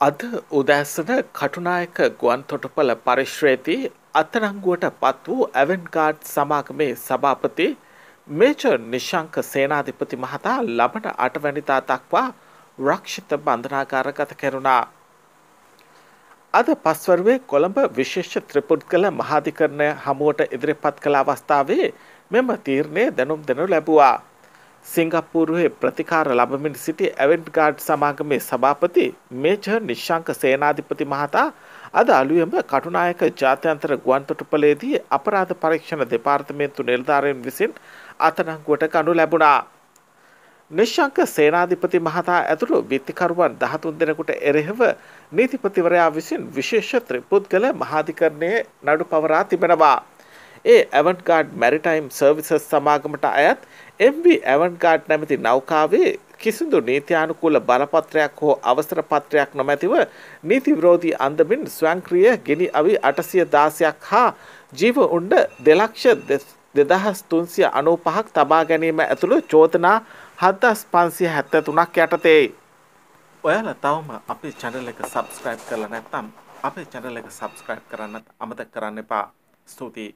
අද උදෑසන කටුනායක ගුවන් තොටුපළ පරිශ්‍රයේදී අත්අඩංගුවට පත් වූ ඇවන්ගාඩ් සමාගමේ සභාපති මේජර් නිශංක සේනාධිපති මහතා ලබන අටවැනිදා දක්වා රක්ෂිත බන්ධනාගාරගත කෙරුණා. අද පස්වරුවේ කොළඹ විශේෂ ත්‍රිපුද්ගල මහාධිකරණය හමුවට ඉදිරිපත් කළ අවස්ථාවේ මෙම තීරණය දැනුම් දෙනු ලැබුවා. සිංගප්පූරුවේ ප්‍රතිකාර ලබමින් සිටි ඇවෙන්ගාඩ් සමාගමේ සභාපති මේජර් නිශ්ශංක සේනාධිපති මහතා අද අලුයම කටුනායක ජාත්‍යන්තර ගුවන්තොටුපලේදී අපරාධ පරීක්ෂණ දෙපාර්තමේන්තු නිලධාරීන් විසින් අතනංගුවට ගනු ලැබුණා. නිශ්ශංක සේනාධිපති මහතා ඇතුළු විත්තිකරුවන් දහතුන් දෙනෙකුට එරෙහිව නීතිපතිවරයා විසින් විශේෂ ත්‍රිපුද්ගල මහාධිකරණයේ නඩු පවරා තිබෙනවා. ඒ ඇවන්ගාඩ් මැරිටයිම් සර්විසස් සමාගමට අයත් MV ඇවන්ගාඩ් නැමති නෞකාවේ කිසිදු නීතියානුකූල බලපත්‍රයක් හෝ අවසර පත්‍රයක් නොමැතිව නීති විරෝධී අන්දමින් ස්වංක්‍රිය ගෙනි අවි අටසිය දාසයක් හා ජීව උන්ඩ දෙලක්ෂ දෙදහස් තුන්සිය අනූ පහක් තබා ගැනීම ඇතුළු චෝදනා හදස් පන්සිය හැත්ත තුනක් යටතේ. ඔයාල තවම අපේ චැනල එක සබස්ක්‍රයිබ් කරලා නැත්තම් අපේ චැනල එක සබස්ක්‍රයිබ් කරන්නත් අමතක් කරන්න එපා ස්තුතියි